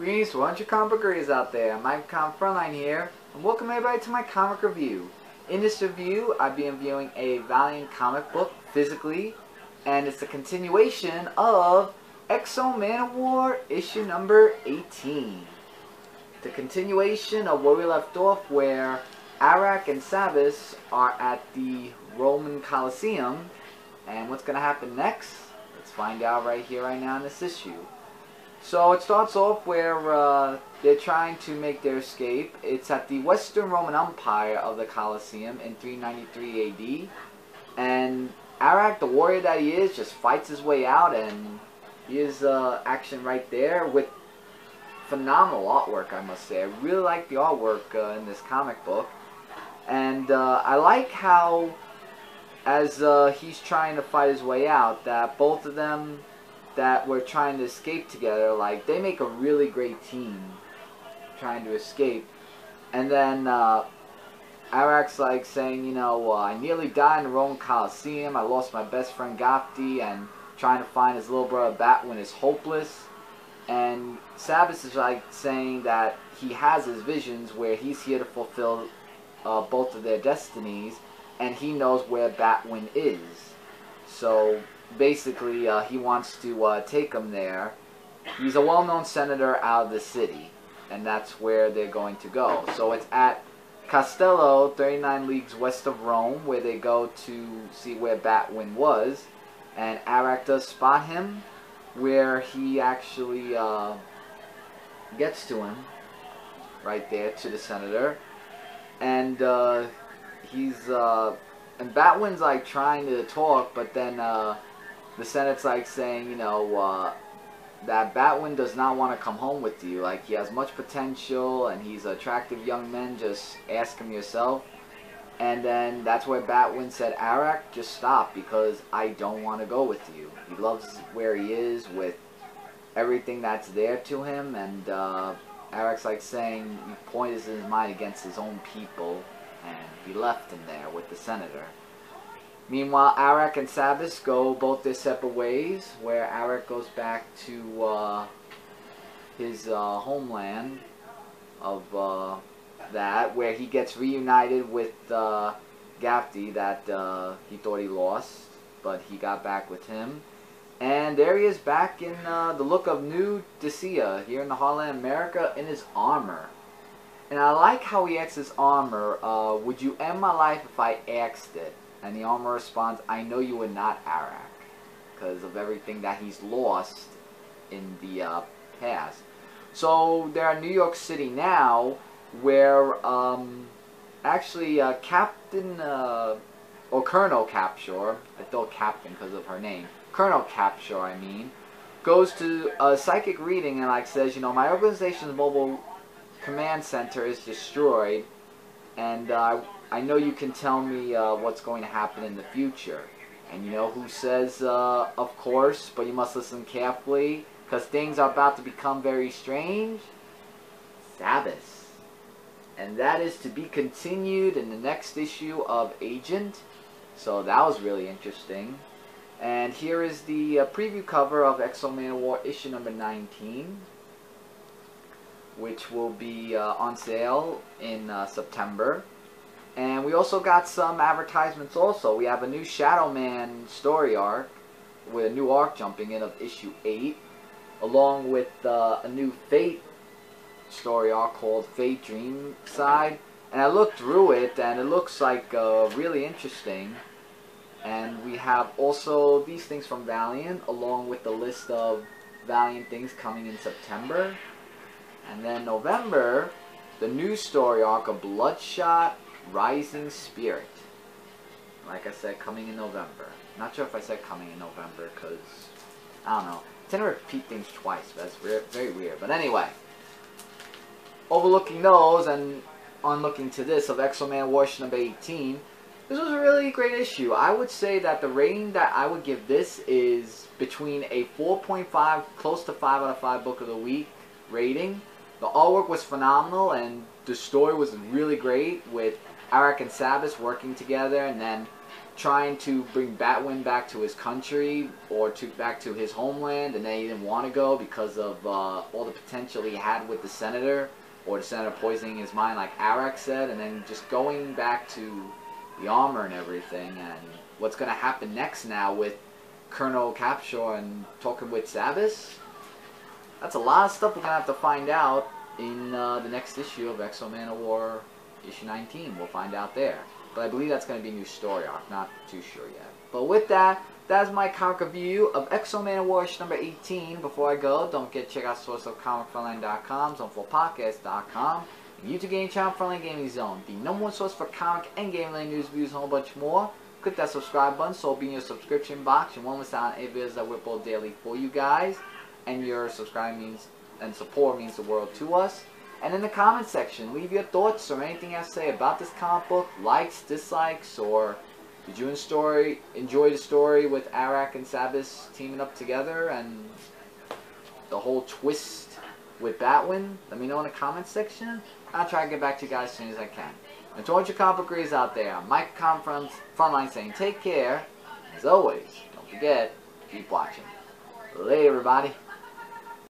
Greetings to 100 comic book readers out there. Mike Comic Frontline here, and welcome everybody to my comic review. In this review, I'll be reviewing a Valiant comic book physically, and it's a continuation of X-O Manowar issue number 18. The continuation of where we left off, where Aric and Sabas are at the Roman Colosseum, and what's going to happen next? Let's find out right here, right now in this issue. So it starts off where uh, they're trying to make their escape. It's at the Western Roman Empire of the Colosseum in 393 AD. And Aric, the warrior that he is, just fights his way out and he is uh, action right there with phenomenal artwork, I must say. I really like the artwork uh, in this comic book. And uh, I like how, as uh, he's trying to fight his way out, that both of them that were trying to escape together, like, they make a really great team trying to escape. And then, uh, Aric's like saying, you know, uh, I nearly died in the Roman Colosseum, I lost my best friend Gafti, and trying to find his little brother Batwin is hopeless. And Sabas is like saying that he has his visions where he's here to fulfill uh, both of their destinies, and he knows where Batwin is. So basically uh, he wants to uh, take him there. He's a well-known senator out of the city, and that's where they're going to go. So it's at Castello, 39 leagues west of Rome, where they go to see where Batwin was, and Aric does spot him, where he actually uh, gets to him, right there, to the senator, and uh, he's, uh, and Batwin's like trying to talk, but then uh, the Senate's like saying, you know, uh, that Batwin does not want to come home with you. Like, he has much potential and he's attractive young man. Just ask him yourself. And then that's where Batwin said, Aric, just stop because I don't want to go with you. He loves where he is with everything that's there to him. And uh, Aric's like saying he pointed his mind against his own people. And he left him there with the senator. Meanwhile, Aric and Sabas go both their separate ways, where Aric goes back to uh, his uh, homeland of uh, that, where he gets reunited with uh, Gafti that uh, he thought he lost, but he got back with him. And there he is back in uh, the look of New Dacia here in the Heartland America in his armor. And I like how he asks his armor, uh, would you end my life if I asked it? And the armor responds, I know you were not Aric. Because of everything that he's lost in the uh, past. So they're in New York City now, where um, actually uh, Captain, uh, or Colonel Capshaw, I thought Captain because of her name, Colonel Capshaw I mean, goes to a psychic reading and like says, you know, my organization's mobile command center is destroyed, and uh, I know you can tell me uh, what's going to happen in the future. And you know who says, uh, of course, but you must listen carefully, because things are about to become very strange? Sabas. And that is to be continued in the next issue of Agent. So that was really interesting. And here is the uh, preview cover of X-O Manowar issue number 19, which will be uh, on sale in uh, September. And we also got some advertisements also. We have a new Shadow Man story arc with a new arc jumping in of issue 8 along with uh, a new Faith story arc called Faith Dreamside. And I looked through it and it looks like uh, really interesting. And we have also these things from Valiant along with the list of Valiant things coming in September. And then November, the new story arc of Bloodshot Rising Spirit. Like I said, coming in November. Not sure if I said coming in November, because, I don't know. I tend to repeat things twice, but that's very weird. But anyway, overlooking those and on looking to this of X-O Manowar number 18, this was a really great issue. I would say that the rating that I would give this is between a 4.5, close to 5 out of 5 book of the week rating. The artwork was phenomenal and the story was really great with Aric and Sabas working together, and then trying to bring Batwing back to his country or to back to his homeland, and then he didn't want to go because of uh, all the potential he had with the senator, or the senator poisoning his mind, like Aric said, and then just going back to the armor and everything, and what's going to happen next now with Colonel Capshaw and talking with Sabas. That's a lot of stuff we're going to have to find out in uh, the next issue of X-O Manowar issue 19. We'll find out there. But I believe that's going to be a new story arc. Not too sure yet. But with that, that's my comic review of X-O Manowar number 18. Before I go, don't forget to check out source of comicfrontline.com, zoneflowpodcast.com, and YouTube Game Channel Frontline Gaming Zone, the number one source for comic and gaming news, views, and a whole bunch more. Click that subscribe button so it'll be in your subscription box. Won't miss out on any videos that we upload daily for you guys. And your subscribe means and support means the world to us. And in the comment section, leave your thoughts or anything have to say about this comic book, likes, dislikes, or did you enjoy, enjoy the story with Aric and Sabas teaming up together and the whole twist with Batwing? Let me know in the comment section. I'll try to get back to you guys as soon as I can. And to all your comic book out there, Mike from Frontline saying take care. As always, don't forget, keep watching. Later, everybody.